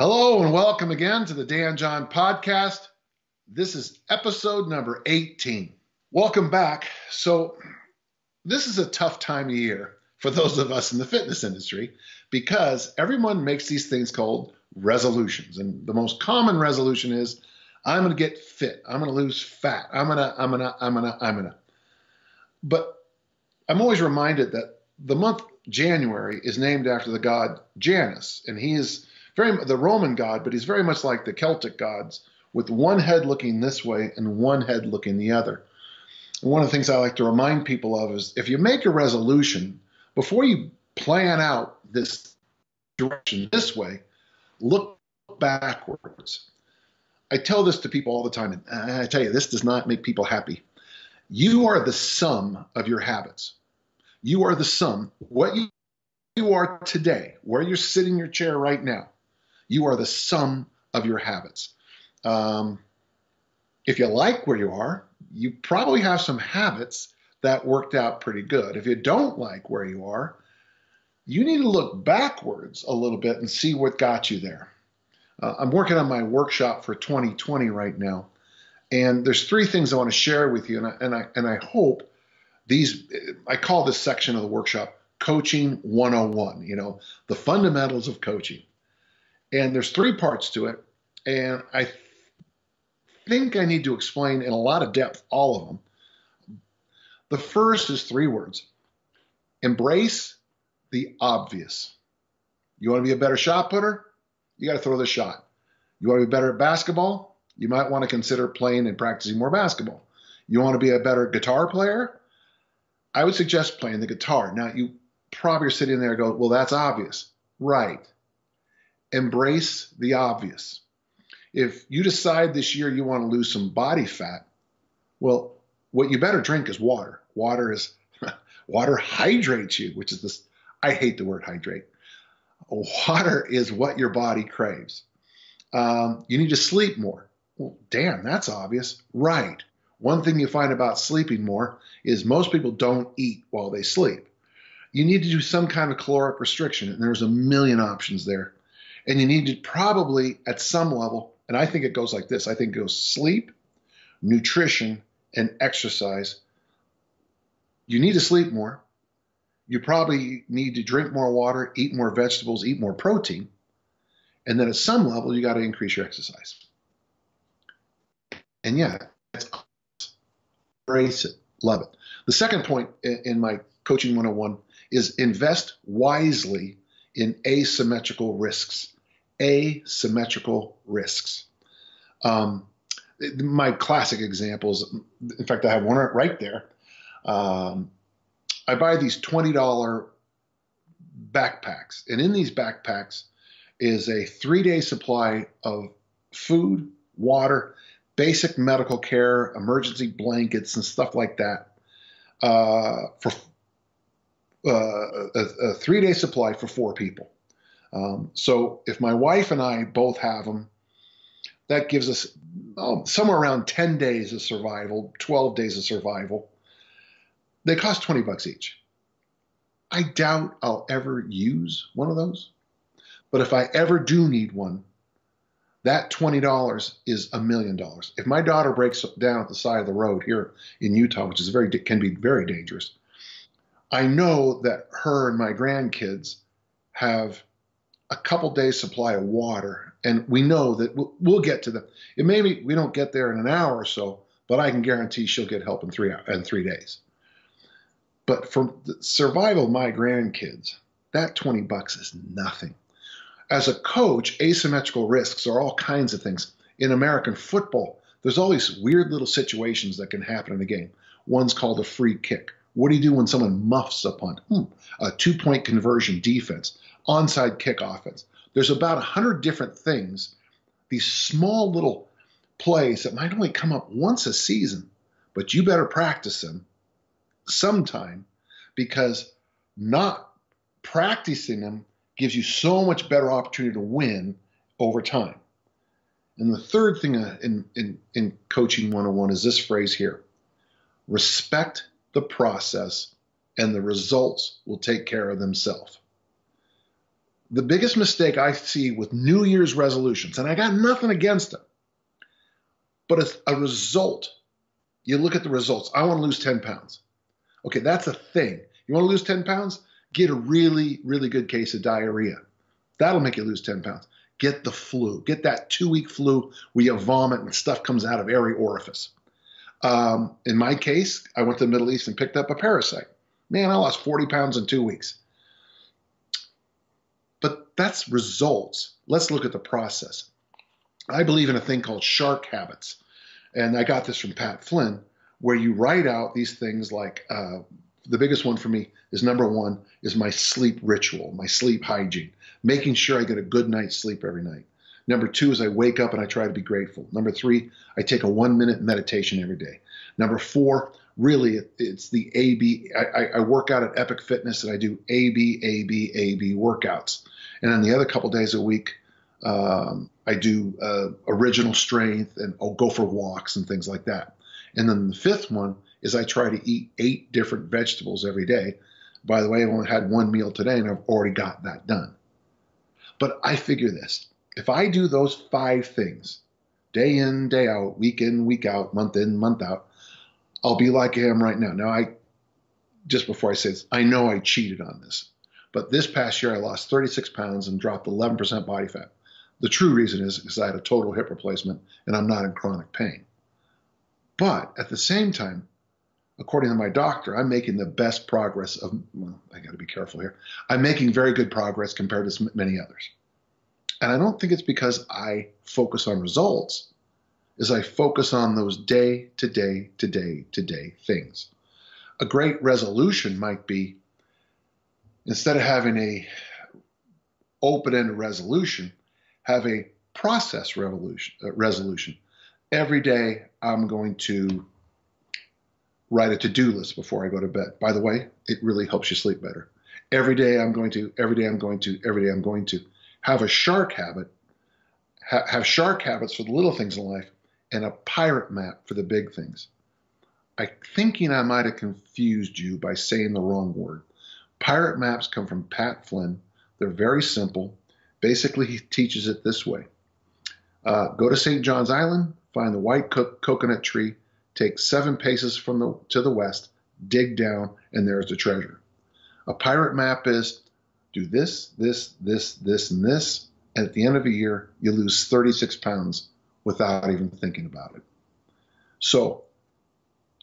Hello and welcome again to the Dan John podcast. This is episode number 18. Welcome back. So, this is a tough time of year for those of us in the fitness industry because everyone makes these things called resolutions. And the most common resolution is I'm going to get fit. I'm going to lose fat. I'm going to, I'm going to, I'm going to, I'm going to. But I'm always reminded that the month January is named after the god Janus, and he is very the Roman god, but he's very much like the Celtic gods, with one head looking this way and one head looking the other. And one of the things I like to remind people of is if you make a resolution, before you plan out this direction this way, look backwards. I tell this to people all the time, and I tell you, this does not make people happy. You are the sum of your habits. You are the sum. What you, you are today, where you're sitting in your chair right now, you are the sum of your habits. Um, if you like where you are, you probably have some habits that worked out pretty good. If you don't like where you are, you need to look backwards a little bit and see what got you there. Uh, I'm working on my workshop for 2020 right now, and there's three things I want to share with you, and I, and I and I hope these. I call this section of the workshop coaching 101. You know, the fundamentals of coaching. And there's three parts to it. And I th- think I need to explain in a lot of depth all of them. The first is three words embrace the obvious. You want to be a better shot putter? You got to throw the shot. You want to be better at basketball? You might want to consider playing and practicing more basketball. You want to be a better guitar player? I would suggest playing the guitar. Now, you probably are sitting there and go, well, that's obvious. Right embrace the obvious. If you decide this year you want to lose some body fat, well, what you better drink is water. Water is water hydrates you, which is this I hate the word hydrate. Water is what your body craves. Um, you need to sleep more. Well, damn, that's obvious. Right. One thing you find about sleeping more is most people don't eat while they sleep. You need to do some kind of caloric restriction, and there's a million options there. And you need to probably, at some level, and I think it goes like this I think it goes sleep, nutrition, and exercise. You need to sleep more. You probably need to drink more water, eat more vegetables, eat more protein. And then at some level, you got to increase your exercise. And yeah, embrace it, love it. The second point in my coaching 101 is invest wisely in asymmetrical risks. Asymmetrical risks. Um, my classic examples, in fact, I have one right there. Um, I buy these $20 backpacks, and in these backpacks is a three day supply of food, water, basic medical care, emergency blankets, and stuff like that uh, for uh, a, a three day supply for four people. Um, so if my wife and I both have them, that gives us oh, somewhere around 10 days of survival, 12 days of survival. They cost 20 bucks each. I doubt I'll ever use one of those. But if I ever do need one, that $20 is a million dollars. If my daughter breaks down at the side of the road here in Utah, which is very can be very dangerous, I know that her and my grandkids have a couple days supply of water, and we know that we'll, get to them. It maybe we don't get there in an hour or so, but I can guarantee she'll get help in three in three days. But for the survival of my grandkids, that 20 bucks is nothing. As a coach, asymmetrical risks are all kinds of things. In American football, there's all these weird little situations that can happen in a game. One's called a free kick. What do you do when someone muffs a punt? Hmm, a two point conversion defense, onside kick offense. There's about a hundred different things, these small little plays that might only come up once a season, but you better practice them sometime because not practicing them gives you so much better opportunity to win over time. And the third thing uh, in, in, in coaching 101 is this phrase here respect the process, and the results will take care of themselves. the biggest mistake I see with New Year's resolutions, and I got nothing against them, but it's a result. You look at the results. I want to lose 10 pounds. Okay, that's a thing. You want to lose 10 pounds? Get a really, really good case of diarrhea. That'll make you lose 10 pounds. Get the flu. Get that two week flu where you vomit and stuff comes out of every orifice. Um, in my case, I went to the Middle East and picked up a parasite. Man, I lost 40 pounds in two weeks. But that's results. Let's look at the process. I believe in a thing called shark habits. And I got this from Pat Flynn, where you write out these things like uh, the biggest one for me is number one is my sleep ritual, my sleep hygiene, making sure I get a good night's sleep every night. Number two is I wake up and I try to be grateful. Number three, I take a one minute meditation every day. Number four, really, it's the AB. I, I work out at Epic Fitness and I do AB, AB, AB workouts. And then the other couple days a week, um, I do uh, original strength and I'll go for walks and things like that. And then the fifth one is I try to eat eight different vegetables every day. By the way, I only had one meal today and I've already got that done. But I figure this if I do those five things, day in, day out, week in, week out, month in, month out, I'll be like I am right now. Now, I just before I say this, I know I cheated on this, but this past year I lost 36 pounds and dropped 11% body fat. The true reason is because I had a total hip replacement and I'm not in chronic pain. But at the same time, according to my doctor, I'm making the best progress of, well, I got to be careful here. I'm making very good progress compared to many others. And I don't think it's because I focus on results, is I focus on those day to day to day to day things. A great resolution might be instead of having a open-ended resolution, have a process revolution, uh, resolution. Every day I'm going to write a to-do list before I go to bed. By the way, it really helps you sleep better. Every day I'm going to, every day I'm going to, every day I'm going to have a shark habit, ha- have shark habits for the little things in life, and a pirate map for the big things. I'm thinking I might have confused you by saying the wrong word. Pirate maps come from Pat Flynn. They're very simple. Basically, he teaches it this way uh, Go to St. John's Island, find the white co- coconut tree, take seven paces from the to the west, dig down, and there's the treasure. A pirate map is do this, this, this, this, and this. And at the end of a year, you lose 36 pounds without even thinking about it. So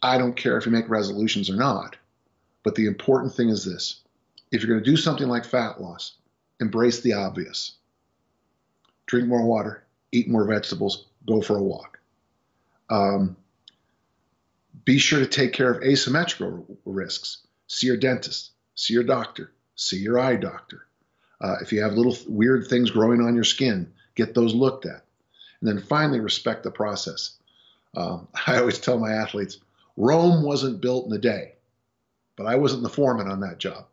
I don't care if you make resolutions or not, but the important thing is this if you're going to do something like fat loss, embrace the obvious. Drink more water, eat more vegetables, go for a walk. Um, be sure to take care of asymmetrical risks. See your dentist, see your doctor, see your eye doctor. Uh, if you have little weird things growing on your skin, get those looked at. And then finally, respect the process. Um, I always tell my athletes Rome wasn't built in a day, but I wasn't the foreman on that job.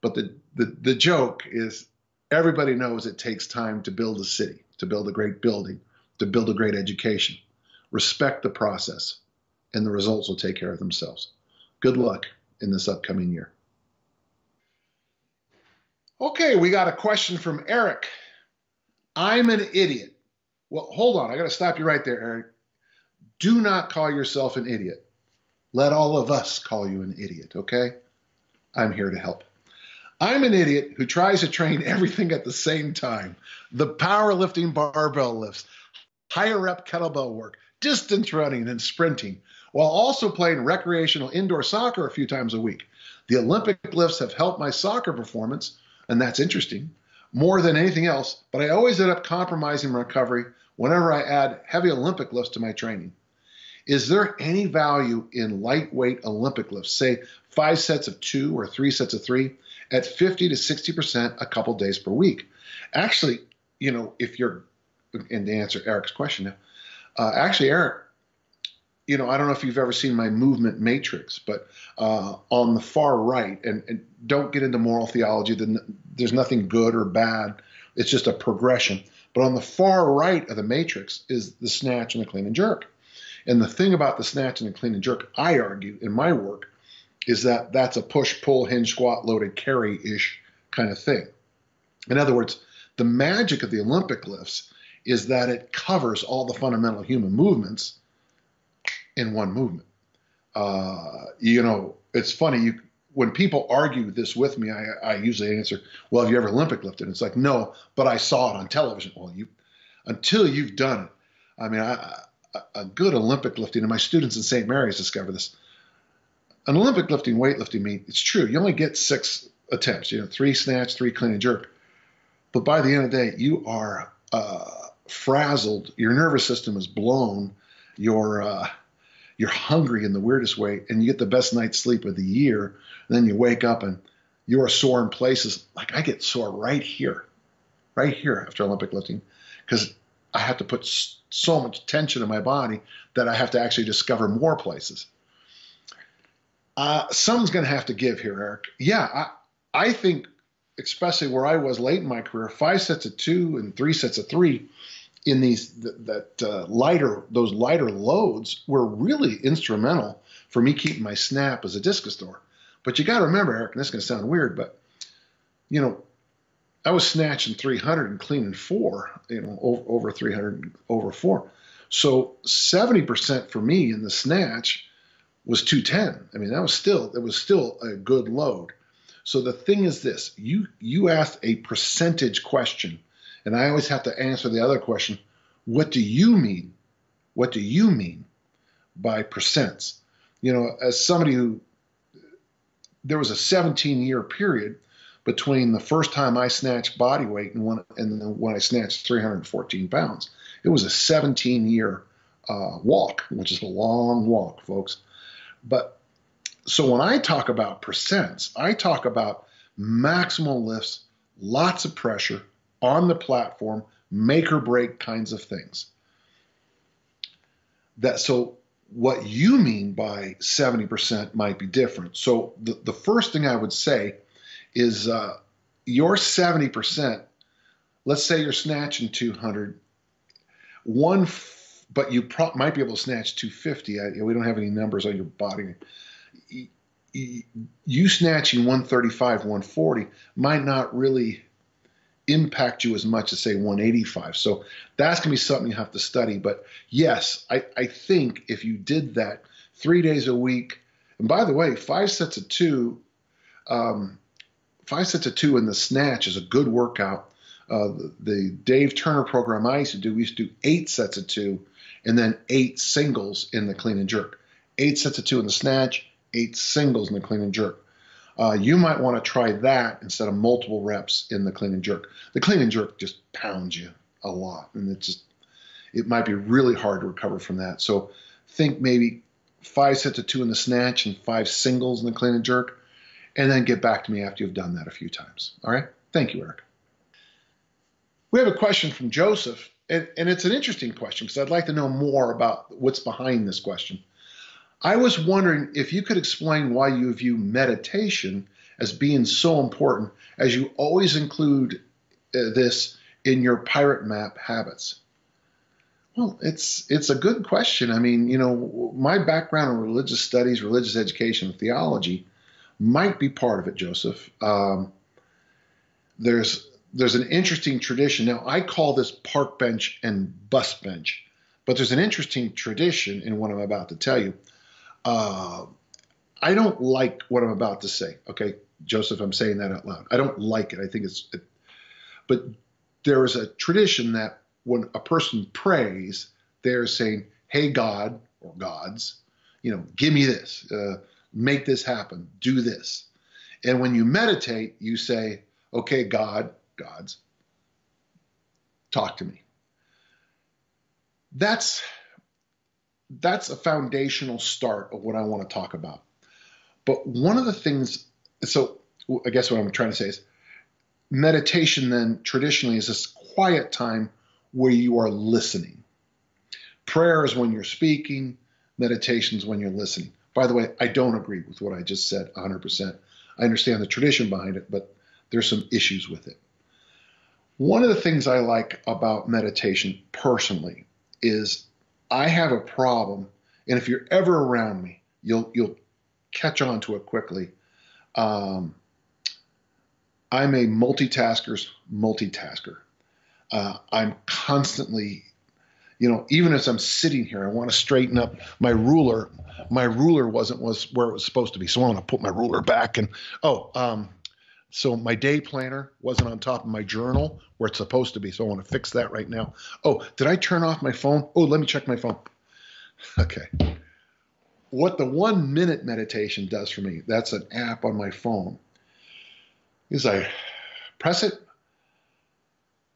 But the, the, the joke is everybody knows it takes time to build a city, to build a great building, to build a great education. Respect the process, and the results will take care of themselves. Good luck in this upcoming year. Okay, we got a question from Eric. I'm an idiot. Well, hold on. I got to stop you right there, Eric. Do not call yourself an idiot. Let all of us call you an idiot, okay? I'm here to help. I'm an idiot who tries to train everything at the same time the powerlifting barbell lifts, higher rep kettlebell work, distance running, and sprinting, while also playing recreational indoor soccer a few times a week. The Olympic lifts have helped my soccer performance and that's interesting, more than anything else, but I always end up compromising recovery whenever I add heavy Olympic lifts to my training. Is there any value in lightweight Olympic lifts, say five sets of two or three sets of three, at 50 to 60% a couple days per week? Actually, you know, if you're, and to answer Eric's question, uh, actually, Eric, you know, I don't know if you've ever seen my movement matrix, but uh, on the far right, and, and, don't get into moral theology, then there's nothing good or bad. It's just a progression. But on the far right of the matrix is the snatch and the clean and jerk. And the thing about the snatch and the clean and jerk, I argue in my work, is that that's a push, pull, hinge, squat, loaded, carry ish kind of thing. In other words, the magic of the Olympic lifts is that it covers all the fundamental human movements in one movement. Uh, you know, it's funny. You, when people argue this with me, I, I, usually answer, "Well, have you ever Olympic lifted?" It's like, no, but I saw it on television. Well, you, until you've done it. I mean, I, a good Olympic lifting, and my students in St. Mary's discover this. An Olympic lifting, weightlifting meet, it's true. You only get six attempts. You know, three snatch, three clean and jerk. But by the end of the day, you are uh, frazzled. Your nervous system is blown. You're uh, you're hungry in the weirdest way, and you get the best night's sleep of the year. And then you wake up and you are sore in places. Like I get sore right here, right here after Olympic lifting, because I have to put so much tension in my body that I have to actually discover more places. Uh, something's going to have to give here, Eric. Yeah, I, I think, especially where I was late in my career, five sets of two and three sets of three in these that, uh, lighter those lighter loads were really instrumental for me keeping my snap as a discus thrower. But you got to remember, Eric, and this is going to sound weird, but you know, I was snatching 300 and cleaning four, you know, over, over 300, over four. So 70% for me in the snatch was 210. I mean, that was still, it was still a good load. So the thing is this, you, you asked a percentage question and I always have to answer the other question, what do you mean? What do you mean by percents? You know, as somebody who, there was a 17 year period between the first time I snatched body weight and when, and when I snatched 314 pounds. It was a 17 year uh, walk, which is a long walk, folks. But so when I talk about percents, I talk about maximal lifts, lots of pressure on the platform, make or break kinds of things. That so what you mean by 70% might be different. So the, the first thing I would say is uh, your 70%, let's say you're snatching 200, one, f- but you pro- might be able to snatch 250. I, we don't have any numbers on your body. You snatching 135, 140 might not really impact you as much as say 185. So that's going to be something you have to study. But yes, I, I think if you did that three days a week, and by the way, five sets of two, um, five sets of two in the snatch is a good workout. Uh, the, the, Dave Turner program I used to do, we used to do eight sets of two and then eight singles in the clean and jerk. Eight sets of two in the snatch, eight singles in the clean and jerk. Uh, you might want to try that instead of multiple reps in the clean and jerk. The clean and jerk just pounds you a lot, and it just it might be really hard to recover from that. So think maybe five sets of two in the snatch and five singles in the clean and jerk and then get back to me after you've done that a few times. All right? Thank you, Eric. We have a question from Joseph, and, and it's an interesting question because I'd like to know more about what's behind this question. I was wondering if you could explain why you view meditation as being so important as you always include uh, this in your pirate map habits. Well, it's it's a good question. I mean, you know, my background in religious studies, religious education, theology might be part of it, Joseph. Um, there's there's an interesting tradition. Now, I call this park bench and bus bench, but there's an interesting tradition in what I'm about to tell you. Uh, I don't like what I'm about to say. Okay, Joseph, I'm saying that out loud. I don't like it. I think it's, it, but there is a tradition that when a person prays, they're saying, "Hey God or gods, you know, give me this." Uh, make this happen, do this. And when you meditate, you say, okay, God, gods, talk to me. That's that's a foundational start of what I want to talk about. But one of the things, so I guess what I'm trying to say is meditation then traditionally is this quiet time where you are listening. Prayer is when you're speaking, meditation is when you're listening. By the way, I don't agree with what I just said 100%. I understand the tradition behind it, but there's some issues with it. One of the things I like about meditation personally is I have a problem, and if you're ever around me, you'll you'll catch on to it quickly. Um, I'm a multitasker's multitasker. Uh, I'm constantly, you know, even as I'm sitting here, I want to straighten up my ruler. My ruler wasn't was where it was supposed to be, so I want to put my ruler back. And oh, um, so my day planner wasn't on top of my journal where it's supposed to be, so I want to fix that right now. Oh, did I turn off my phone? Oh, let me check my phone. Okay. What the one minute meditation does for me, that's an app on my phone, is I press it,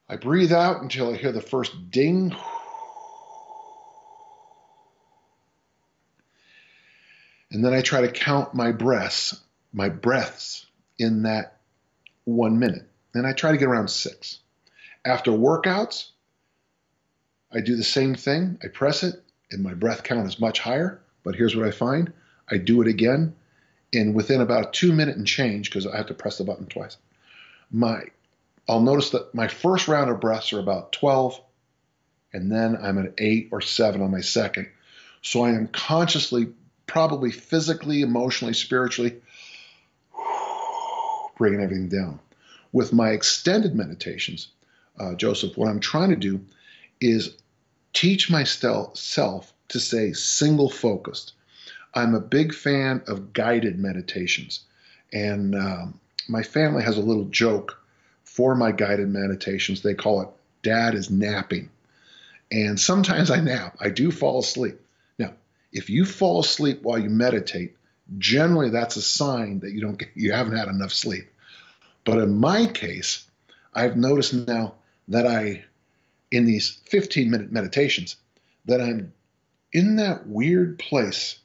I breathe out until I hear the first ding. And then I try to count my breaths, my breaths in that one minute. And I try to get around six. After workouts, I do the same thing. I press it, and my breath count is much higher. But here's what I find I do it again, and within about two minute and change, because I have to press the button twice, my I'll notice that my first round of breaths are about 12, and then I'm at eight or seven on my second. So I am consciously, probably physically, emotionally, spiritually, bringing everything down. With my extended meditations, uh, Joseph, what I'm trying to do is teach myself to stay single focused. I'm a big fan of guided meditations. And um, my family has a little joke for my guided meditations. They call it Dad is napping. And sometimes I nap. I do fall asleep. Now, if you fall asleep while you meditate, generally that's a sign that you don't get, you haven't had enough sleep. But in my case, I've noticed now that I in these 15 minute meditations that I'm in that weird place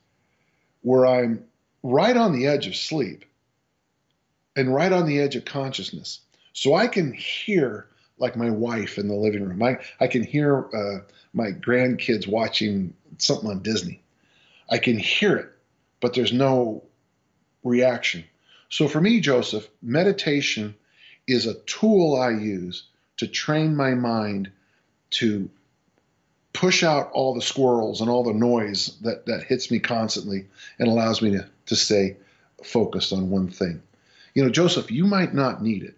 where I'm right on the edge of sleep and right on the edge of consciousness. So I can hear like my wife in the living room. I, I can hear uh, my grandkids watching something on Disney. I can hear it, but there's no reaction. So for me, Joseph, meditation is a tool I use to train my mind to push out all the squirrels and all the noise that, that hits me constantly and allows me to, to stay focused on one thing. You know, Joseph, you might not need it,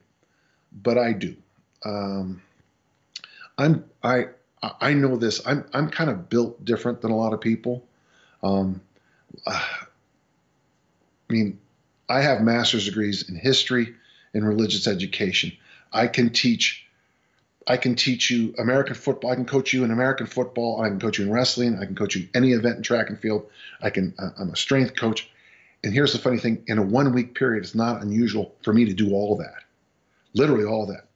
but I do. Um, I'm I I know this. I'm I'm kind of built different than a lot of people. Um, uh, mean, I have master's degrees in history and religious education. I can teach I can teach you American football. I can coach you in American football. I can coach you in wrestling. I can coach you any event in track and field. I can. I'm a strength coach. And here's the funny thing: in a one week period, it's not unusual for me to do all that, literally all that.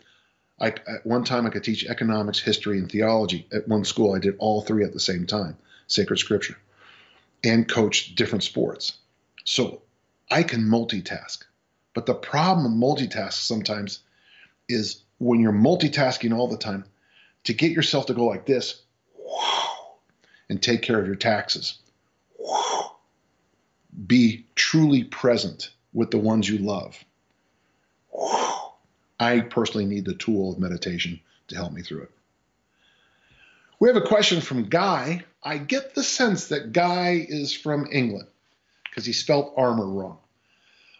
I, at one time, I could teach economics, history, and theology at one school. I did all three at the same time, sacred scripture, and coach different sports. So I can multitask. But the problem with multitask sometimes is when you're multitasking all the time, to get yourself to go like this and take care of your taxes. Be truly present with the ones you love. I personally need the tool of meditation to help me through it. We have a question from Guy. I get the sense that Guy is from England because he spelled armor wrong.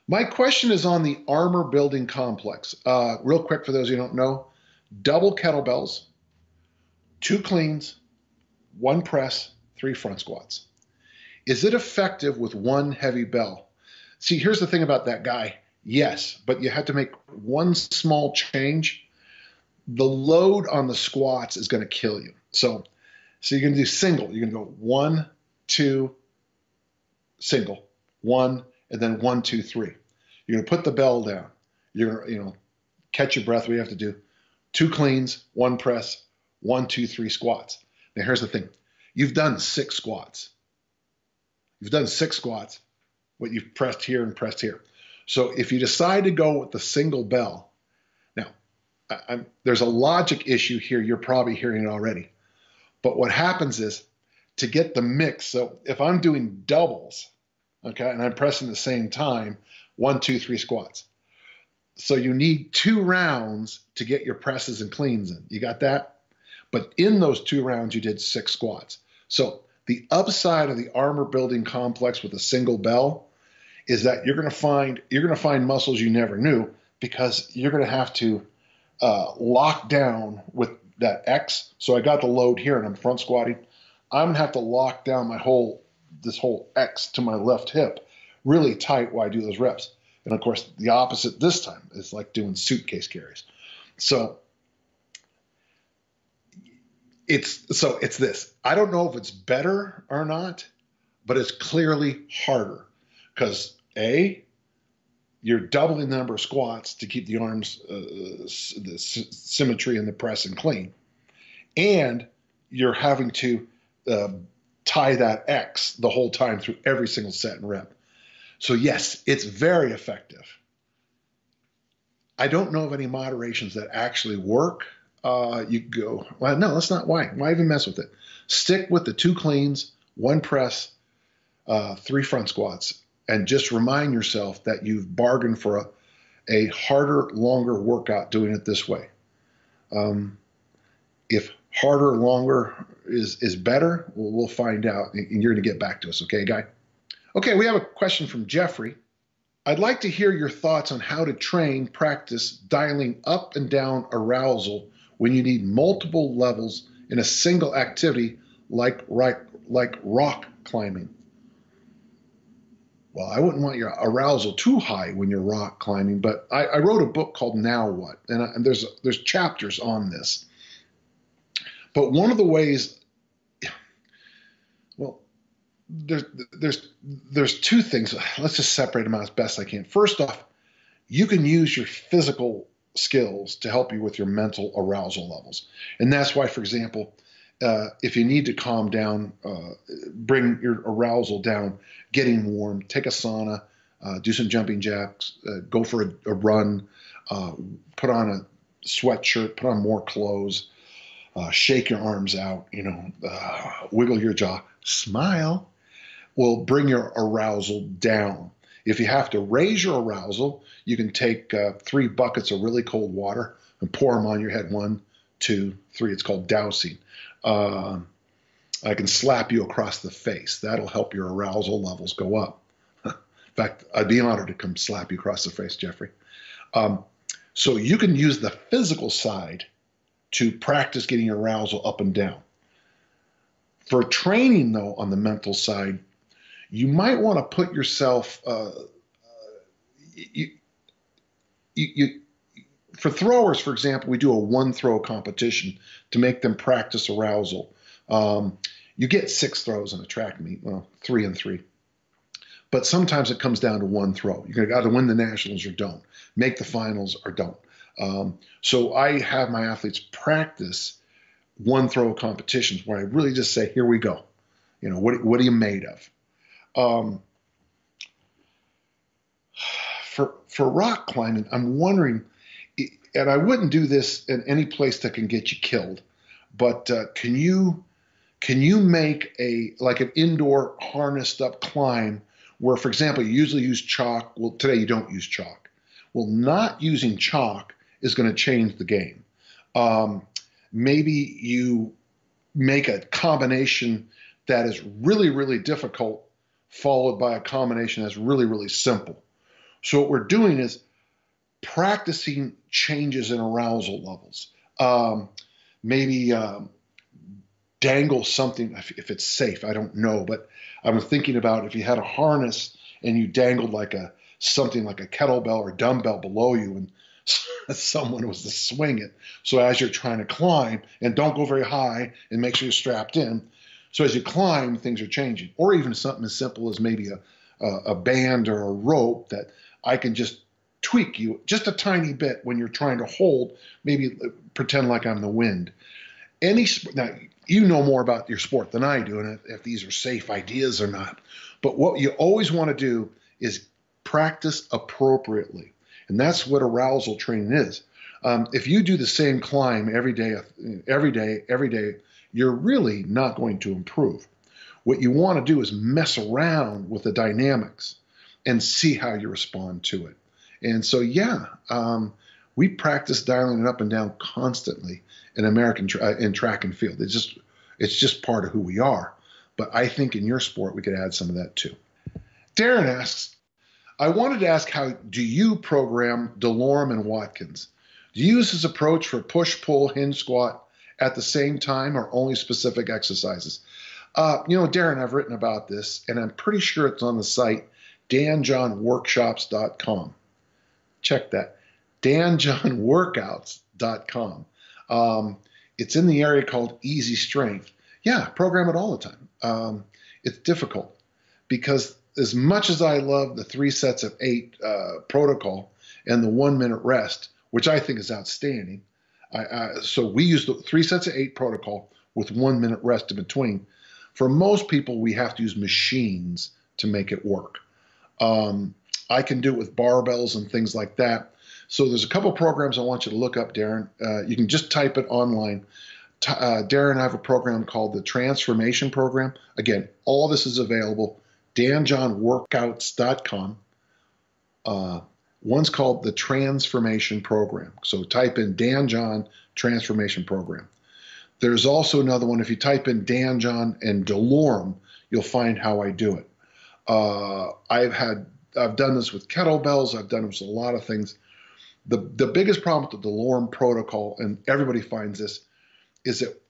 My question is on the armor building complex. Uh, real quick, for those who don't know, double kettlebells, two cleans, one press, three front squats. Is it effective with one heavy bell? See, here's the thing about that guy. Yes, but you have to make one small change. The load on the squats is going to kill you. So, so you're going to do single. You're going to go one, two, single, one, and then one, two, three. You're going to put the bell down. You're going to, you know, catch your breath. We have to do two cleans, one press, one, two, three squats. Now, here's the thing you've done six squats. You've done six squats, what you've pressed here and pressed here. So if you decide to go with the single bell, now I, there's a logic issue here. You're probably hearing it already. But what happens is to get the mix. So if I'm doing doubles, okay, and I'm pressing the same time, one, two, three squats. So you need two rounds to get your presses and cleans in. You got that? But in those two rounds, you did six squats. So the upside of the armor building complex with a single bell is that you're going to find you're going to find muscles you never knew because you're going to have to uh, lock down with that X. So I got the load here and I'm front squatting. I'm to have to lock down my whole, this whole X to my left hip really tight while I do those reps. And of course, the opposite this time is like doing suitcase carries. So it's so it's this. I don't know if it's better or not, but it's clearly harder because a you're doubling the number of squats to keep the arms uh, the symmetry and the press and clean, and you're having to uh, tie that X the whole time through every single set and rep. So yes, it's very effective. I don't know of any moderations that actually work uh, you go, well, no, that's not why. Why even mess with it? Stick with the two cleans, one press, uh, three front squats, and just remind yourself that you've bargained for a, a harder, longer workout doing it this way. Um, if harder, longer is is better, well, find out, and you're going to get back to us, okay, guy? Okay, we have a question from Jeffrey. I'd like to hear your thoughts on how to train, practice dialing up and down arousal when you need multiple levels in a single activity like, right, like rock climbing. Well, I wouldn't want your arousal too high when you're rock climbing, but I, I wrote a book called Now What, and, I, and there's there's chapters on this. But one of the ways, well, there's there's there's two things. Let's just separate them out as best I can. First off, you can use your physical skills to help you with your mental arousal levels. And that's why, for example, uh, if you need to calm down, uh, bring your arousal down, getting warm, take a sauna, uh, do some jumping jacks, uh, go for a, a run, uh, put on a sweatshirt, put on more clothes, uh, shake your arms out, you know, wiggle your jaw, smile, will bring your arousal down. If you have to raise your arousal, you can take uh, three buckets of really cold water and pour them on your head. One, two, three. It's called dousing. Uh, I can slap you across the face. That'll help your arousal levels go up. In fact, I'd be honored to come slap you across the face, Jeffrey. Um, so you can use the physical side to practice getting arousal up and down. For training, though, on the mental side, you might want to put yourself uh, you, you, you, for throwers, for example, we do a one throw competition to make them practice arousal. Um, you get six throws in a track meet, well, three and three. But sometimes it comes down to one throw. You're going to either win the nationals or don't, make the finals or don't. Um, so I have my athletes practice one throw competitions where I really just say, here we go. You know, what, what are you made of? Um, for for rock climbing, I'm wondering, and I wouldn't do this in any place that can get you killed, but uh, can you can you make a like an indoor harnessed up climb where, for example, you usually use chalk? Well, today you don't use chalk. Well, not using chalk is going to change the game. Um, maybe you make a combination that is really, really difficult followed by a combination that's really, really simple. So what we're doing is practicing changes in arousal levels. Um, maybe um, dangle something if, if, it's safe. I don't know, but I'm thinking about if you had a harness and you dangled like a something like a kettlebell or dumbbell below you, and someone was to swing it. So as you're trying to climb, and don't go very high, and make sure you're strapped in. So as you climb, things are changing, or even something as simple as maybe a a, a band or a rope that I can just tweak you just a tiny bit when you're trying to hold, maybe uh, pretend like I'm the wind. Any now you know more about your sport than I do, and if these are safe ideas or not. But what you always want to do is practice appropriately, and that's what arousal training is. Um, if you do the same climb every day, every day, every day, you're really not going to improve. What you want to do is mess around with the dynamics and see how you respond to it. And so, yeah, um, we practice dialing it up and down constantly in American tra- uh, in track and field. It's just it's just part of who we are. But I think in your sport we could add some of that too. Darren asks, I wanted to ask how do you program DeLorme and Watkins? Do you use this approach for push, pull, hinge, squat at the same time or only specific exercises? Uh, you know, Darren, I've written about this and I'm pretty sure it's on the site danjohnworkshops.com. Check that. danjohnworkouts.com. Um, it's in the area called easy strength. Yeah, program it all the time. Um, it's difficult because as much as I love the three sets of eight uh, protocol and the one minute rest, which I think is outstanding. I, I, so we use the three sets of eight protocol with one minute rest in between. For most people, we have to use machines to make it work. Um, I can do it with barbells and things like that. So there's a couple programs I want you to look up, Darren. Uh, you can just type it online. Uh, Darren, I have a program called the Transformation Program. Again, all this is available. DanJohnWorkouts.com. Uh, one's called the Transformation Program. So type in Dan John Transformation Program. There's also another one. If you type in Dan John and DeLorme, you'll find how I do it. Uh, I've had I've done this with kettlebells. I've done this with a lot of things. The the biggest problem with the DeLorme protocol, and everybody finds this, is it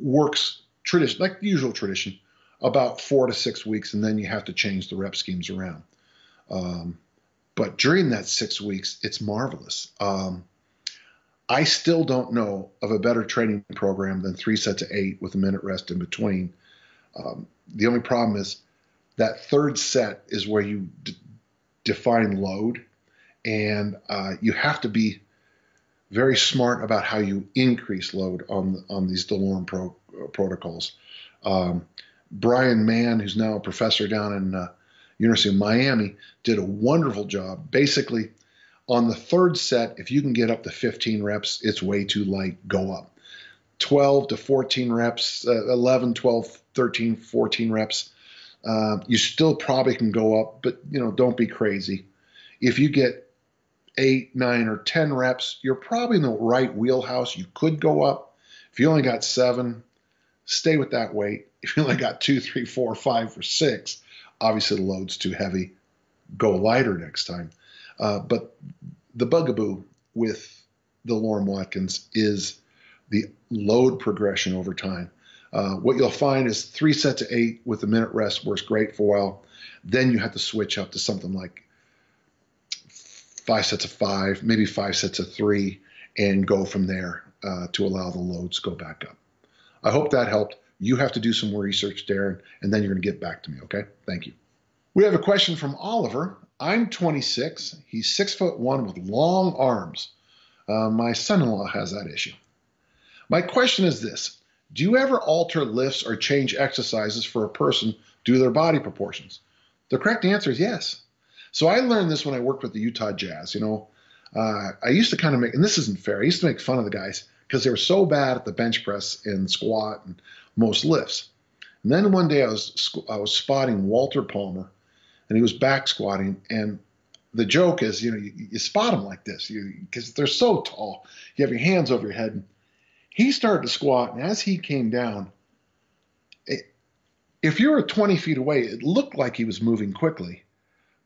works tradition like the usual tradition about four to six weeks, and then you have to change the rep schemes around. Um, but during that six weeks, it's marvelous. Um, I still don't know of a better training program than three sets of eight with a minute rest in between. Um, the only problem is that third set is where you d- define load, and uh, you have to be very smart about how you increase load on on these DeLorme pro, uh, protocols. Um, Bryan Mann, who's now a professor down in uh, University of Miami, did a wonderful job. Basically, on the third set, if you can get up to 15 reps, it's way too light. Go up. 12 to 14 reps, uh, 11, 12, 13, 14 reps. Uh, you still probably can go up, but you know, don't be crazy. If you get eight, nine, or 10 reps, you're probably in the right wheelhouse. You could go up. If you only got seven, stay with that weight. If you only got two, three, four, five, or six, obviously the load's too heavy. Go lighter next time. Uh, but the bugaboo with DeLorme Watkins is the load progression over time. Uh, what you'll find is three sets of eight with a minute rest works great for a while. Then you have to switch up to something like five sets of five, maybe five sets of three, and go from there uh, to allow the loads to go back up. I hope that helped. You have to do some more research, Darren, and then you're going to get back to me, okay? Thank you. We have a question from Oliver. I'm 26. He's six foot one with long arms. Uh, my son in law has that issue. My question is this Do you ever alter lifts or change exercises for a person due to their body proportions? The correct answer is yes. So I learned this when I worked with the Utah Jazz. You know, uh, I used to kind of make, and this isn't fair, I used to make fun of the guys because they were so bad at the bench press and squat and most lifts. And then one day I was I was spotting Walter Palmer, and he was back squatting, and the joke is, you know, you, you spot him like this, because they're so tall. You have your hands over your head. And he started to squat, and as he came down, it, if you were 20 feet away, it looked like he was moving quickly,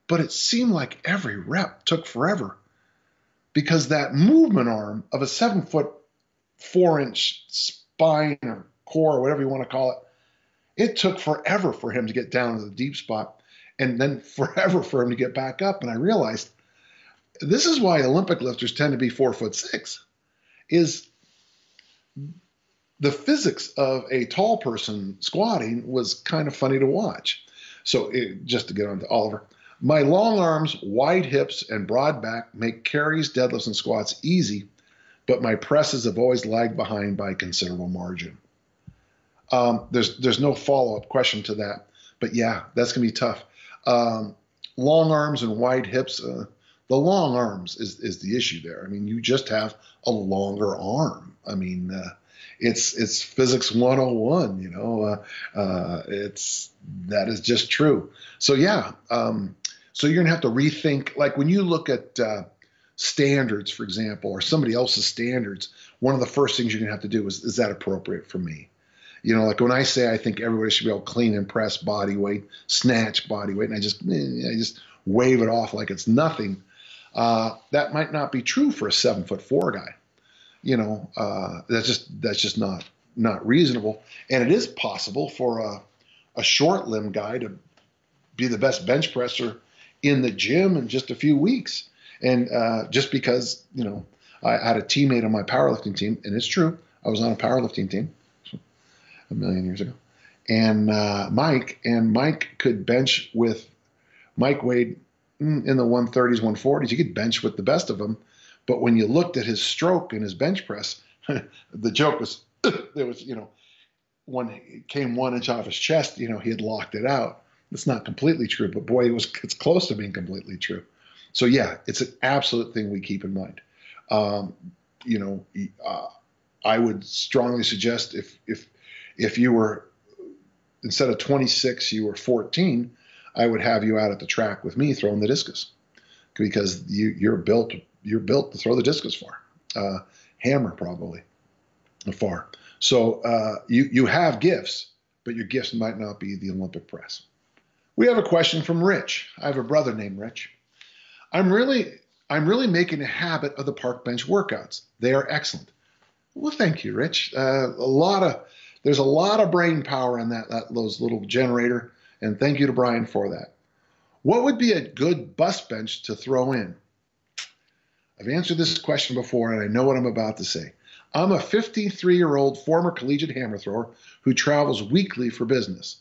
but it seemed like every rep took forever because that movement arm of a seven foot four inch spine or core or whatever you want to call it, it took forever for him to get down to the deep spot and then forever for him to get back up. And I realized this is why Olympic lifters tend to be four foot six, is the physics of a tall person squatting was kind of funny to watch. So it, just to get on to Oliver, my long arms, wide hips, and broad back make carries, deadlifts, and squats easy but my presses have always lagged behind by a considerable margin. Um, there's there's no follow up question to that, but yeah, that's gonna be tough. Um, long arms and wide hips. Uh, the long arms is is the issue there. I mean, you just have a longer arm. I mean, uh, it's it's physics 101. You know, uh, uh, it's that is just true. So yeah, um, so you're gonna have to rethink. Like when you look at uh, standards, for example, or somebody else's standards, one of the first things you're going to have to do is, is that appropriate for me? You know, like when I say I think everybody should be able to clean and press body weight, snatch body weight, and I just, eh, I just wave it off like it's nothing. Uh, that might not be true for a seven foot four guy. You know, uh, that's just that's just not not reasonable. And it is possible for a, a short limb guy to be the best bench presser in the gym in just a few weeks. And uh, just because you know I had a teammate on my powerlifting team, and it's true, I was on a powerlifting team a million years ago, and uh, Mike, and Mike could bench with Mike weighed mm, in the 130s, 140s. He could bench with the best of them, but when you looked at his stroke and his bench press, the joke was there was you know when came one inch off his chest, you know he had locked it out. It's not completely true, but boy, it was it's close to being completely true. So yeah, it's an absolute thing we keep in mind. Um, you know, uh, I would strongly suggest if if if you were instead of 26, you were 14, I would have you out at the track with me throwing the discus because you, you're built you're built to throw the discus far, uh, hammer probably far. So uh, you you have gifts, but your gifts might not be the Olympic press. We have a question from Rich. I have a brother named Rich. I'm really I'm really making a habit of the park bench workouts. They are excellent. Well, thank you, Rich. Uh, a lot of there's a lot of brain power in that, that those little generator, and thank you to Bryan for that. What would be a good bus bench to throw in? I've answered this question before, and I know what I'm about to say. I'm a 53 year old former collegiate hammer thrower who travels weekly for business.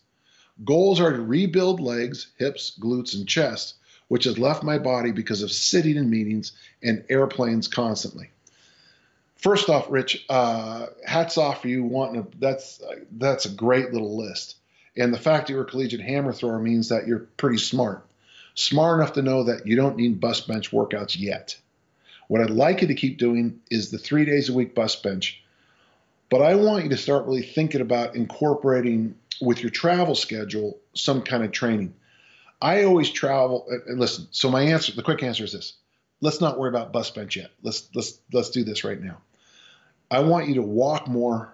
Goals are to rebuild legs, hips, glutes, and chest, which has left my body because of sitting in meetings and airplanes constantly first off, Rich, uh, hats off for you wanting to. That's that's a great little list. And the fact that you're a collegiate hammer thrower means that you're pretty smart, smart enough to know that you don't need bus bench workouts yet. What I'd like you to keep doing is the three days a week bus bench, but I want you to start really thinking about incorporating with your travel schedule some kind of training. I always travel. And listen, so my answer, the quick answer is this: let's not worry about bus bench yet. Let's let's let's do this right now. I want you to walk more,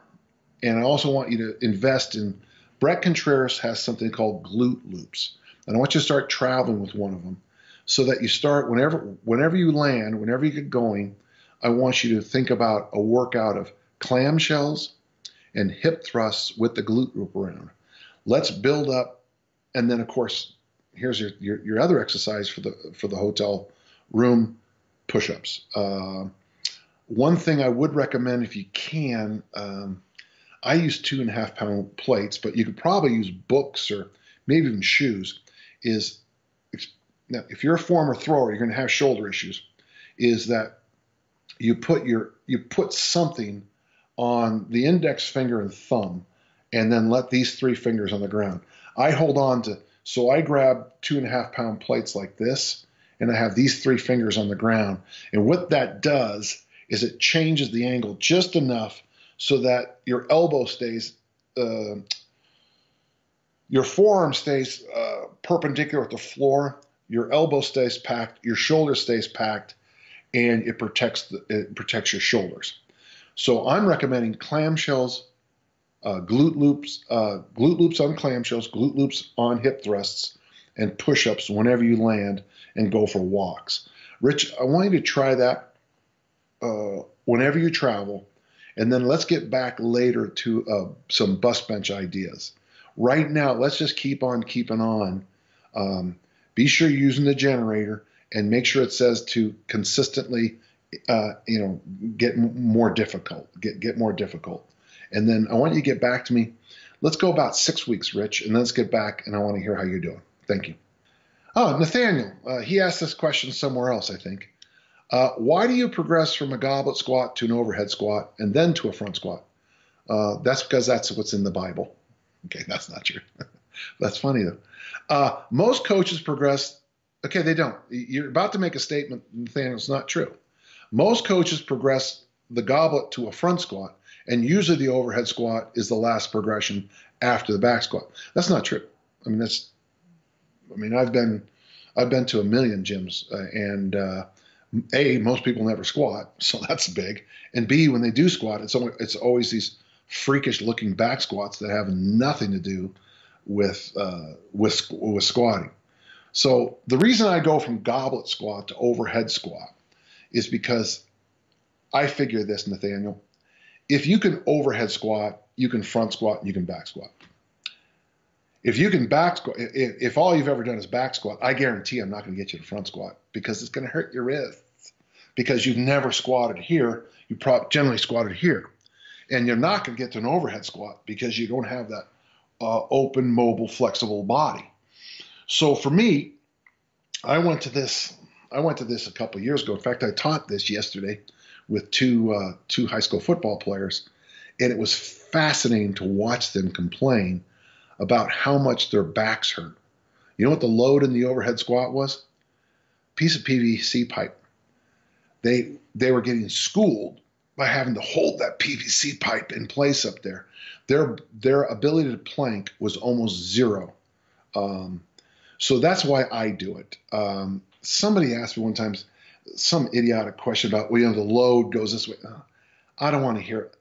and I also want you to invest in. Bret Contreras has something called glute loops, and I want you to start traveling with one of them, so that you start whenever whenever you land, whenever you get going. I want you to think about a workout of clamshells and hip thrusts with the glute loop around. Let's build up, and then of course, here's your your, your other exercise for the for the hotel room push-ups. Uh, one thing I would recommend if you can, um, I use two and a half pound plates, but you could probably use books or maybe even shoes. Is now if you're a former thrower, you're going to have shoulder issues. Is that you put your you put something on the index finger and thumb, and then let these three fingers on the ground. I hold on to so I grab two and a half pound plates like this, and I have these three fingers on the ground. And what that does is it changes the angle just enough so that your elbow stays, uh, your forearm stays uh, perpendicular with the floor, your elbow stays packed, your shoulder stays packed, and it protects the, it protects your shoulders. So I'm recommending clamshells, uh, glute loops, uh, glute loops on clamshells, glute loops on hip thrusts, and push-ups whenever you land, and go for walks. Rich, I want you to try that uh, whenever you travel, and then let's get back later to uh, some bus bench ideas. Right now, let's just keep on keeping on. Um, be sure you're using the generator and make sure it says to consistently, uh, you know, get more difficult, get get more difficult. And then I want you to get back to me. Let's go about six weeks, Rich, and let's get back and I want to hear how you're doing. Thank you. Oh, Nathaniel, uh, he asked this question somewhere else, I think. Uh, why do you progress from a goblet squat to an overhead squat and then to a front squat? Uh, that's because that's what's in the Bible. Okay, that's not true. that's funny though. Uh, most coaches progress. Okay, they don't. You're about to make a statement, Nathaniel. It's not true. Most coaches progress the goblet to a front squat, and usually the overhead squat is the last progression after the back squat. That's not true. I mean, that's. I mean, I've been, I've been to a million gyms, uh, and uh, a most people never squat, so that's big. And B, when they do squat, it's only, it's always these freakish looking back squats that have nothing to do with uh, with with squatting. So the reason I go from goblet squat to overhead squat is because I figure this, Nathaniel. If you can overhead squat, you can front squat, you can back squat. If you can back squat, if, if all you've ever done is back squat, I guarantee I'm not going to get you to front squat because it's going to hurt your wrists because you've never squatted here. You probably generally squatted here, and you're not going to get to an overhead squat because you don't have that uh, open, mobile, flexible body. So for me, I went to this. I went to this a couple years ago. In fact, I taught this yesterday with two uh, two high school football players, and it was fascinating to watch them complain about how much their backs hurt. You know what the load in the overhead squat was? Piece of PVC pipe. They they were getting schooled by having to hold that PVC pipe in place up there. Their their ability to plank was almost zero. Um, so that's why I do it. Um, somebody asked me one time some idiotic question about, well, you know, the load goes this way. I don't want to hear it.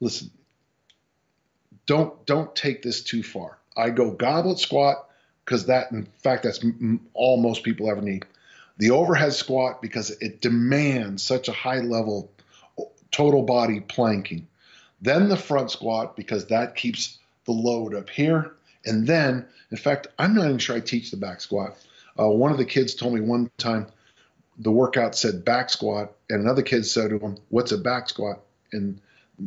Listen, don't don't take this too far. I go goblet squat because that, in fact, that's m- all most people ever need. The overhead squat because it demands such a high level total body planking. Then the front squat because that keeps the load up here. And then, in fact, I'm not even sure I teach the back squat. Uh, one of the kids told me one time the workout said back squat, and another kid said to him, "What's a back squat?" And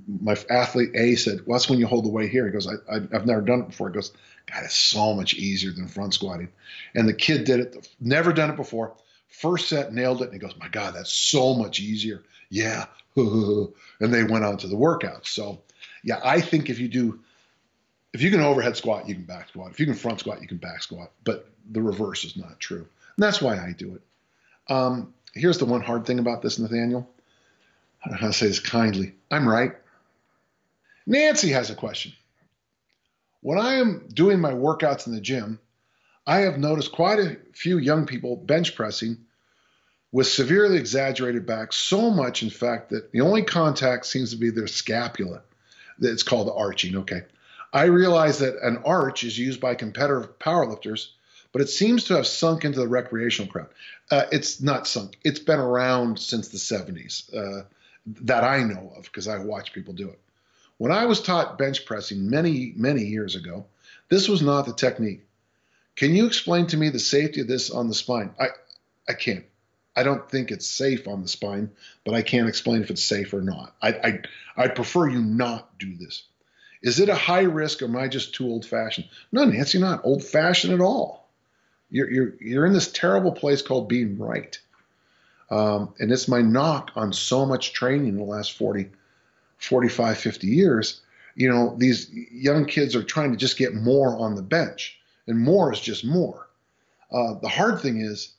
my athlete A said, "Well, that's when you hold the weight here." He goes, I, have never done it before." He goes, "God, it's so much easier than front squatting." And the kid did it, never done it before. First set, nailed it, and he goes, "My God, that's so much easier." Yeah, and they went on to the workout. So, yeah, I think if you do, if you can overhead squat, you can back squat. If you can front squat, you can back squat. But the reverse is not true, and that's why I do it. Um, here's the one hard thing about this, Nathaniel. I don't know how to say this kindly. I'm right. Nancy has a question. When I am doing my workouts in the gym, I have noticed quite a few young people bench pressing with severely exaggerated backs, so much, in fact, that the only contact seems to be their scapula. It's called arching. Okay. I realize that an arch is used by competitive powerlifters but it seems to have sunk into the recreational crowd. Uh, it's not sunk, it's been around since the 70s uh, that I know of because I watch people do it. When I was taught bench pressing many, many years ago, this was not the technique. Can you explain to me the safety of this on the spine? I, I can't. I don't think it's safe on the spine, but I can't explain if it's safe or not. I, I, I'd prefer you not do this. Is it a high risk or am I just too old fashioned? No, Nancy, not old fashioned at all. You're, you're, you're in this terrible place called being right. Um, and it's my knock on so much training in the last 40, 45, 50 years. You know, these young kids are trying to just get more on the bench, and more is just more. Uh, the hard thing is,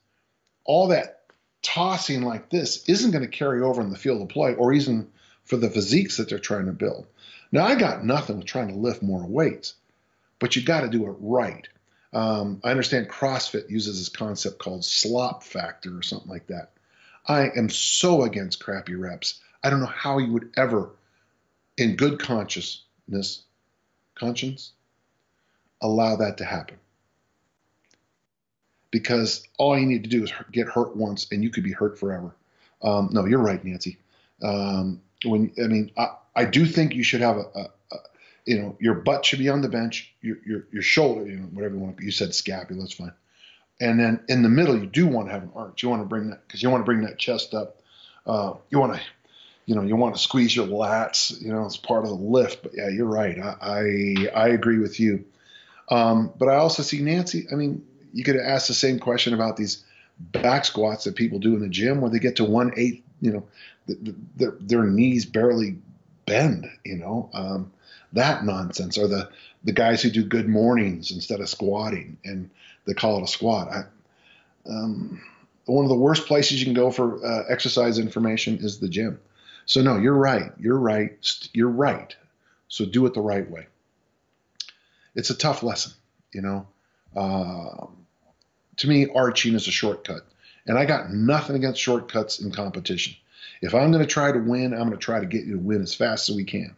all that tossing like this isn't going to carry over in the field of play or even for the physiques that they're trying to build. Now, I got nothing with trying to lift more weights, but you got to do it right. Um, I understand CrossFit uses this concept called slop factor or something like that. I am so against crappy reps. I don't know how you would ever, in good consciousness, conscience, allow that to happen. Because all you need to do is get hurt once, and you could be hurt forever. Um, no, you're right, Nancy. Um, when I mean, I, I do think you should have a, a, you know, your butt should be on the bench, your your your shoulder, you know, whatever you want. You said scapula, that's fine. And then in the middle, you do want to have an arch. You want to bring that because you want to bring that chest up. Uh, you want to, you know, you want to squeeze your lats. You know, it's part of the lift. But yeah, you're right. I I, I agree with you. Um, but I also see Nancy. I mean, you could ask the same question about these back squats that people do in the gym where they get to one eighth. You know, the, the, their their knees barely bend. You know. Um, that nonsense, or the the guys who do good mornings instead of squatting and they call it a squat. I, um, one of the worst places you can go for uh, exercise information is the gym. So no, you're right. You're right. You're right. So do it the right way. It's a tough lesson, you know. Uh, to me, arching is a shortcut, and I got nothing against shortcuts in competition. If I'm going to try to win, I'm going to try to get you to win as fast as we can.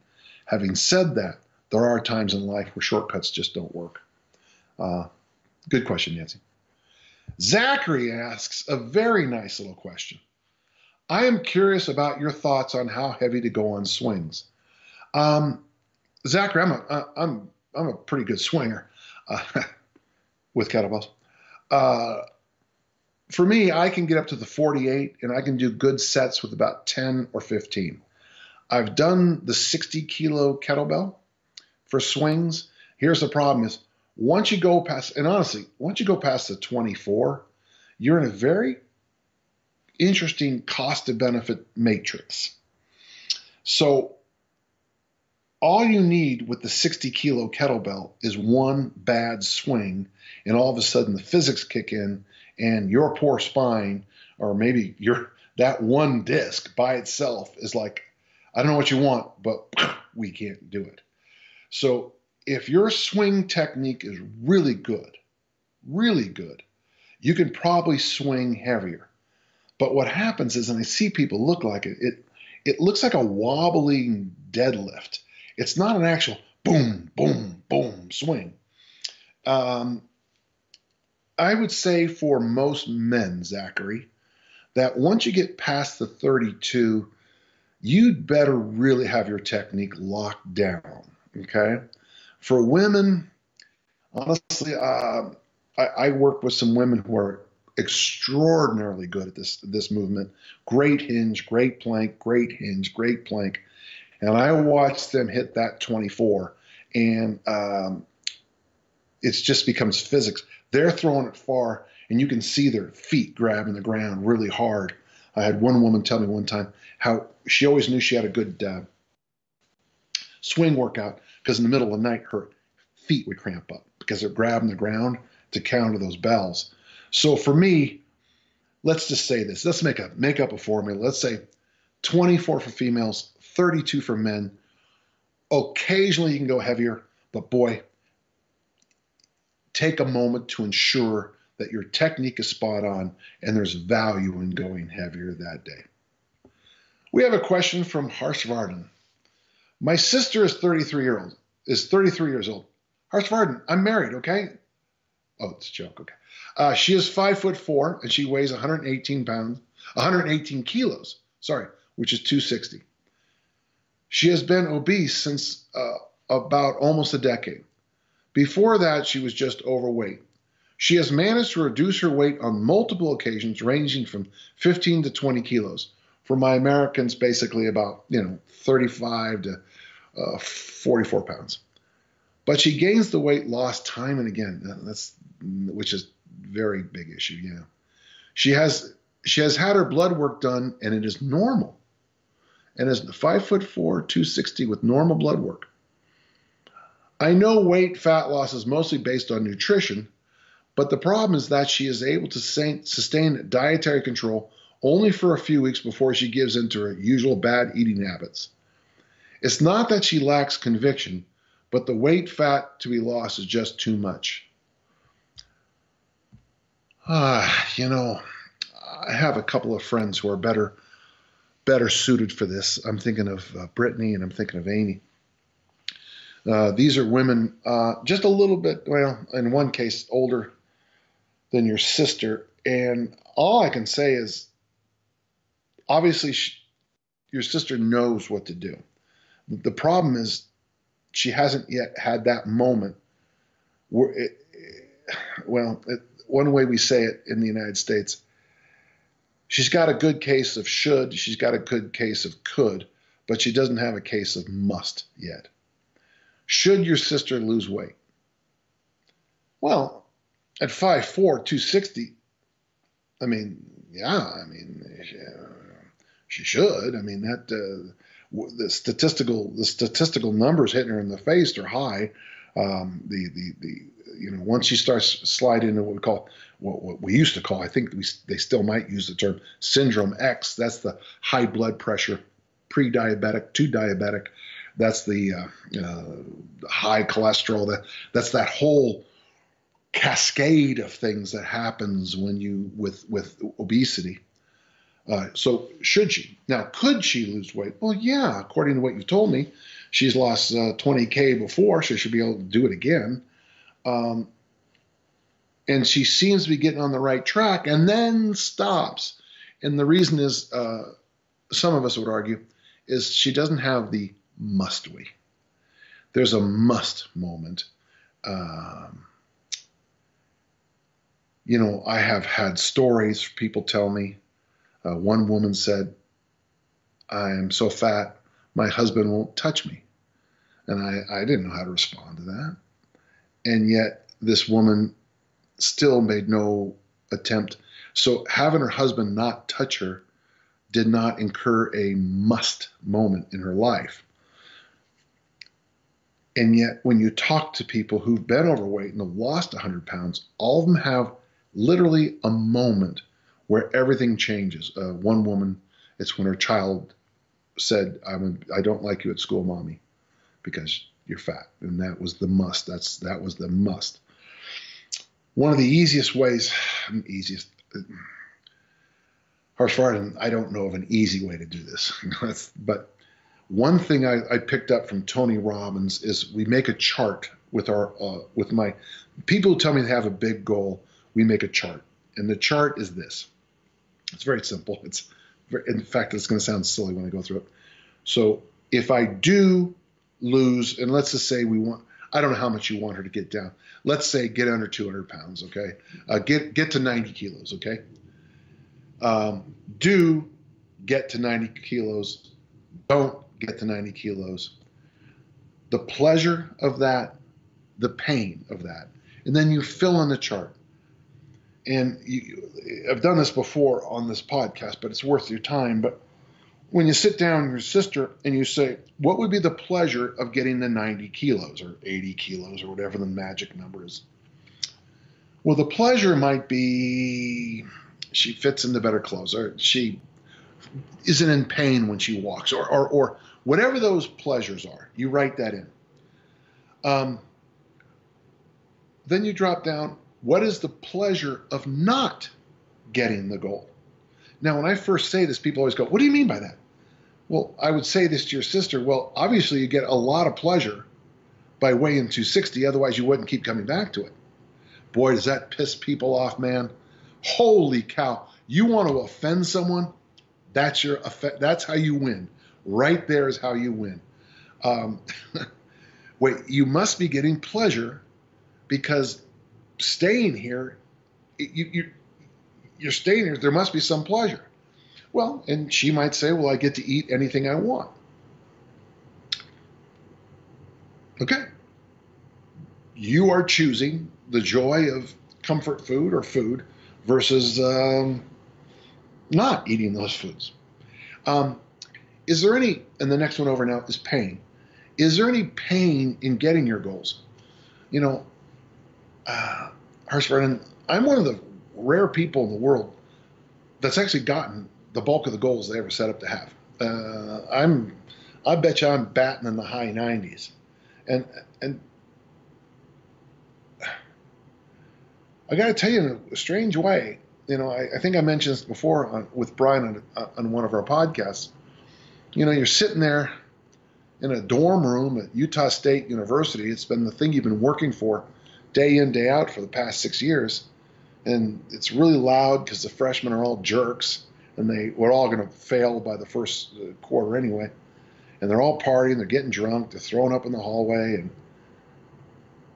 Having said that, there are times in life where shortcuts just don't work. Uh, good question, Nancy. Zachary asks a very nice little question. I am curious about your thoughts on how heavy to go on swings. Um, Zachary, I'm a, I'm, I'm a pretty good swinger uh, with kettlebells. Uh, for me, I can get up to the 48 and I can do good sets with about 10 or 15. I've done the 60 kilo kettlebell for swings. Here's the problem is once you go past, and honestly, once you go past the 24, you're in a very interesting cost to benefit matrix. So all you need with the 60 kilo kettlebell is one bad swing, and all of a sudden the physics kick in, and your poor spine, or maybe your that one disc by itself is like, I don't know what you want, but we can't do it. So if your swing technique is really good, really good, you can probably swing heavier. But what happens is, and I see people look like it, it it looks like a wobbling deadlift. It's not an actual boom, boom, boom swing. Um, I would say for most men, Zachary, that once you get past the 32, you'd better really have your technique locked down. Okay. For women, honestly, uh, I, I work with some women who are extraordinarily good at this this movement. Great hinge, great plank, great hinge, great plank, and I watch them hit that 24, and um, it just becomes physics. They're throwing it far, and you can see their feet grabbing the ground really hard. I had one woman tell me one time how she always knew she had a good uh, swing workout because in the middle of the night her feet would cramp up because they're grabbing the ground to counter those bells. So for me, let's just say this. Let's make a make up a formula. Let's say 24 for females, 32 for men. Occasionally you can go heavier, but boy, take a moment to ensure that your technique is spot on and there's value in going heavier that day. We have a question from Harshvardhan. My sister is 33 year old is 33 years old. Harshvardhan, I'm married, okay? Oh, it's a joke. Okay. Uh, she is five foot four and she weighs 118 pounds, 118 kilos. Sorry, which is 260. She has been obese since uh, about almost a decade. Before that, she was just overweight. She has managed to reduce her weight on multiple occasions, ranging from 15 to 20 kilos. For my Americans, basically about you know 35 to uh, 44 pounds. But she gains the weight lost time and again. That's which is very big issue. Yeah, she has she has had her blood work done, and it is normal. And is five foot four, 260 with normal blood work. I know weight fat loss is mostly based on nutrition, but the problem is that she is able to sustain dietary control only for a few weeks before she gives into her usual bad eating habits. It's not that she lacks conviction, but the weight fat to be lost is just too much. Ah, you know, I have a couple of friends who are better better suited for this. I'm thinking of uh, Brittany and I'm thinking of Amy. Uh, these are women uh, just a little bit, well, in one case, older than your sister. And all I can say is obviously, she, your sister knows what to do. The problem is she hasn't yet had that moment where it, well, it, one way we say it in the United States, she's got a good case of should, she's got a good case of could, but she doesn't have a case of must yet. Should your sister lose weight? Well, at 5'4, 260, I mean, yeah, I mean, she should. I mean, that uh, the statistical the statistical numbers hitting her in the face are high. Um, the the the you know once she starts sliding into what we call what, what we used to call I think we, they still might use the term syndrome X. That's the high blood pressure, pre-diabetic to diabetic. That's the uh, uh, high cholesterol. That that's that whole cascade of things that happens when you with with obesity. Uh, so should she? Now, could she lose weight? Well, yeah, according to what you've told me, she's lost uh, 20K before, she should be able to do it again. Um, and she seems to be getting on the right track and then stops. And the reason is, uh, some of us would argue, is she doesn't have the must we. There's a must moment. Um, you know, I have had stories people tell me. Uh, one woman said, I am so fat, my husband won't touch me. And I, I didn't know how to respond to that. And yet, this woman still made no attempt. So, having her husband not touch her did not incur a must moment in her life. And yet, when you talk to people who've been overweight and have lost 100 pounds, all of them have literally a moment where everything changes. Uh, one woman, it's when her child said, I'm don't like you at school, mommy, because you're fat. And that was the must. That's That was the must. One of the easiest ways, easiest, harsh and I don't know of an easy way to do this, but one thing I, I, picked up from Tony Robbins is we make a chart with our uh, with my people who tell me they have a big goal. We make a chart, and the chart is this. It's very simple. It's in fact, it's going to sound silly when I go through it. So if I do lose, and let's just say we want, I don't know how much you want her to get down. Let's say get under 200 pounds. Okay, uh, get get to 90 kilos. Okay. Um, do get to 90 kilos. Don't get to 90 kilos. The pleasure of that, the pain of that. And then you fill in the chart. And you, I've done this before on this podcast, but it's worth your time. But when you sit down with your sister and you say, What would be the pleasure of getting the 90 kilos or 80 kilos or whatever the magic number is? Well, the pleasure might be she fits into better clothes or she isn't in pain when she walks, or, or, or whatever those pleasures are, you write that in. Um, then you drop down what is the pleasure of not getting the goal? Now, when I first say this, people always go, What do you mean by that? Well, I would say this to your sister. Well, obviously, you get a lot of pleasure by weighing 260, otherwise, you wouldn't keep coming back to it. Boy, does that piss people off, man. Holy cow. You want to offend someone? That's your that's how you win. Right there is how you win. Um, wait, you must be getting pleasure because staying here, you, you you're staying here. There must be some pleasure. Well, and she might say, "Well, I get to eat anything I want." Okay. You are choosing the joy of comfort food or food versus um, not eating those foods. Um, is there any, and the next one over now is pain. Is there any pain in getting your goals? You know, uh, Harshvardhan, I'm one of the rare people in the world that's actually gotten the bulk of the goals they ever set up to have. Uh, I'm, I bet you I'm batting in the high 90s, and and I got to tell you in a strange way, you know, I, I think I mentioned this before on, with Bryan on, on one of our podcasts. You know, you're sitting there in a dorm room at Utah State University. It's been the thing you've been working for day in, day out for the past six years. And it's really loud because the freshmen are all jerks and they we're all going to fail by the first uh, quarter anyway. And they're all partying, they're getting drunk, they're throwing up in the hallway. And,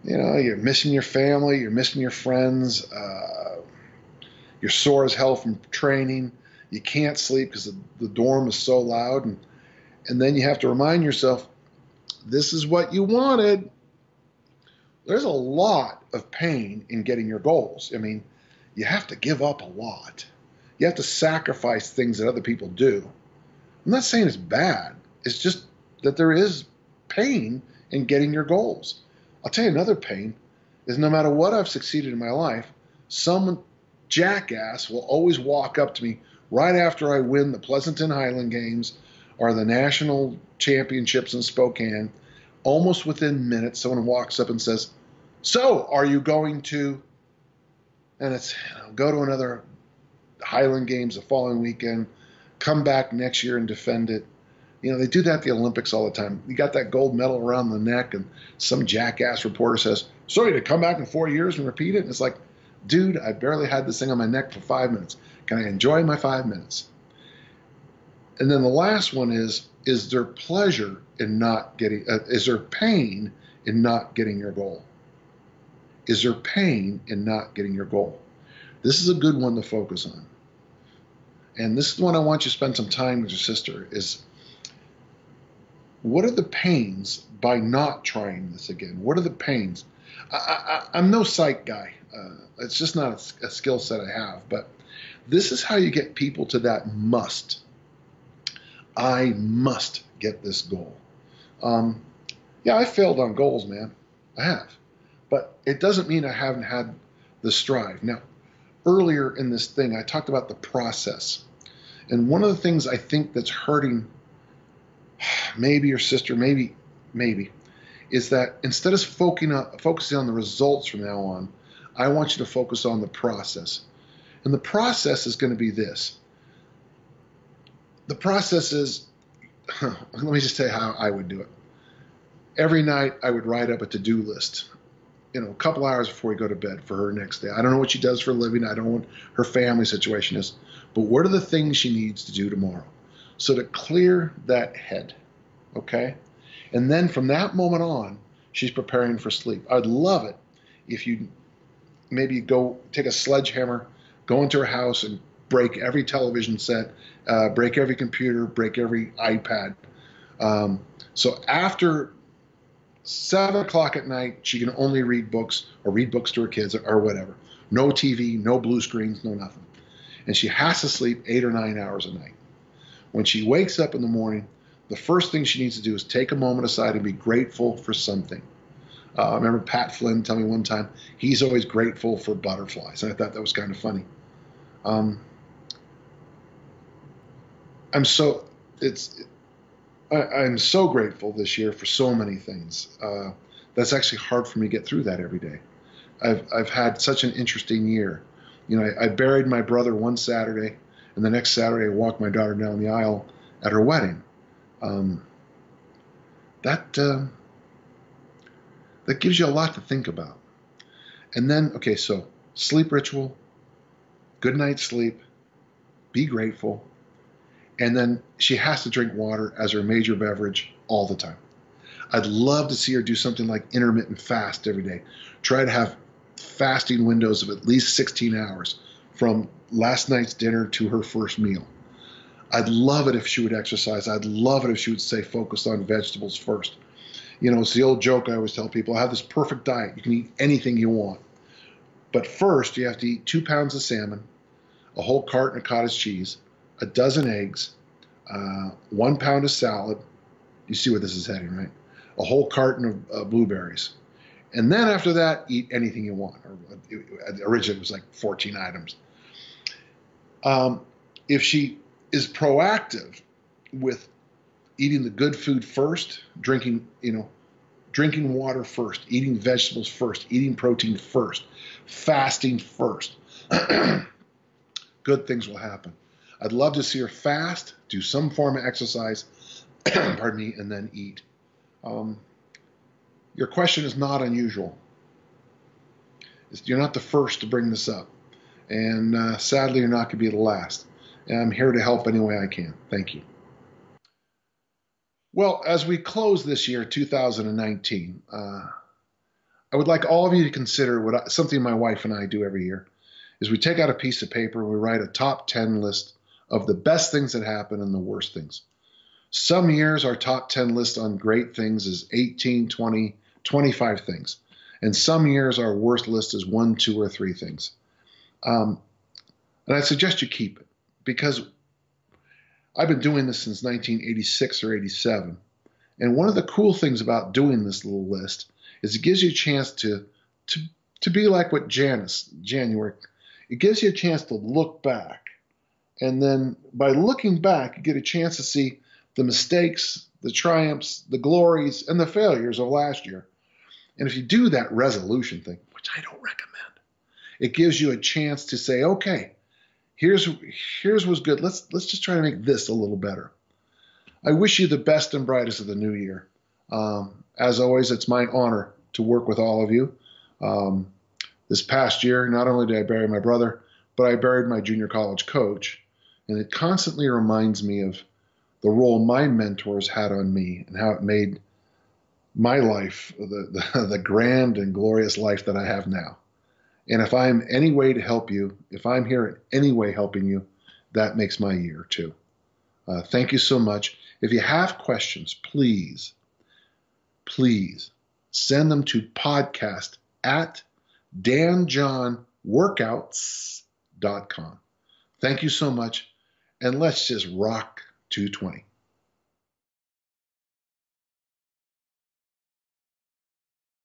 you know, you're missing your family, you're missing your friends. Uh, you're sore as hell from training. You can't sleep because the, the dorm is so loud. And, and then you have to remind yourself, this is what you wanted. There's a lot of pain in getting your goals. I mean, you have to give up a lot. You have to sacrifice things that other people do. I'm not saying it's bad. It's just that there is pain in getting your goals. I'll tell you another pain is no matter what I've succeeded in my life, some jackass will always walk up to me right after I win the Pleasanton Highland Games or the national championships in Spokane. Almost within minutes, someone walks up and says, So, are you going to? And it's go to another Highland Games the following weekend, come back next year and defend it. You know, they do that at the Olympics all the time. You got that gold medal around the neck, and some jackass reporter says, Sorry to come back in four years and repeat it? And it's like, Dude, I barely had this thing on my neck for five minutes. Can I enjoy my five minutes? And then the last one is is there pleasure in not getting, uh, is there pain in not getting your goal? Is there pain in not getting your goal? This is a good one to focus on. And this is the one I want you to spend some time with your sister is what are the pains by not trying this again? What are the pains? I, am no psych guy. Uh, it's just not a, a skill set I have. But this is how you get people to that must. I must get this goal. Um, yeah, I failed on goals, man. I have. But it doesn't mean I haven't had the strive. Now, earlier in this thing, I talked about the process. And one of the things I think that's hurting maybe your sister, maybe, maybe, is that instead of focusing on, the results from now on, I want you to focus on the process. And the process is going to be this. The process is, let me just tell you how I would do it. Every night I would write up a to-do list, you know, a couple hours before we go to bed for her next day. I don't know what she does for a living. I don't know what her family situation is, but what are the things she needs to do tomorrow? So to clear that head, okay? And then from that moment on, she's preparing for sleep. I'd love it if you maybe go take a sledgehammer, go into her house and break every television set, uh, break every computer, break every iPad. Um, so after seven o'clock at night, she can only read books or read books to her kids or, or whatever. No TV, no blue screens, no nothing. And she has to sleep eight or nine hours a night. When she wakes up in the morning, the first thing she needs to do is take a moment aside and be grateful for something. Uh, I remember Pat Flynn telling me one time he's always grateful for butterflies, and I thought that was kind of funny. Um, I'm so it's I, am so grateful this year for so many things. Uh, that's actually hard for me to get through that every day. I've I've had such an interesting year. You know, I, I buried my brother one Saturday, and the next Saturday I walked my daughter down the aisle at her wedding. Um, that uh, that gives you a lot to think about. And then, okay, so sleep ritual, good night's sleep, be grateful, and then she has to drink water as her major beverage all the time. I'd love to see her do something like intermittent fast every day. Try to have fasting windows of at least 16 hours from last night's dinner to her first meal. I'd love it if she would exercise. I'd love it if she would stay focused on vegetables first. You know, it's the old joke I always tell people I have this perfect diet. You can eat anything you want. But first, you have to eat two pounds of salmon, a whole carton of cottage cheese, a dozen eggs, uh, one pound of salad. You see where this is heading, right? A whole carton of uh, blueberries. And then after that, eat anything you want. Or, uh, originally, it was like 14 items. Um, if she is proactive with eating the good food first, drinking, you know, drinking water first, eating vegetables first, eating protein first, fasting first, good things will happen. I'd love to see her fast, do some form of exercise, pardon me, and then eat. Um, your question is not unusual. You're not the first to bring this up. And uh, sadly, you're not going to be the last. And I'm here to help any way I can. Thank you. Well, as we close this year, 2019, uh, I would like all of you to consider what I, something my wife and I do every year is we take out a piece of paper and we write a top 10 list of the best things that happen and the worst things. Some years our top 10 list on great things is 18, 20, 25 things. And some years our worst list is one, two, or three things. Um, and I suggest you keep it because I've been doing this since 1986 or 87. And one of the cool things about doing this little list is it gives you a chance to to to be like what Janus January. It gives you a chance to look back, and then by looking back, you get a chance to see the mistakes, the triumphs, the glories, and the failures of last year. And if you do that resolution thing, which I don't recommend, it gives you a chance to say, okay, here's here's what's good. Let's let's just try to make this a little better. I wish you the best and brightest of the new year. Um, as always, it's my honor to work with all of you. Um, This past year, not only did I bury my brother, but I buried my junior college coach. And it constantly reminds me of the role my mentors had on me and how it made my life the, the, the grand and glorious life that I have now. And if I'm any way to help you, if I'm here in any way helping you, that makes my year too. Uh, thank you so much. If you have questions, please, please send them to podcast at danjohnworkouts.com. Thank you so much, and let's just rock 220.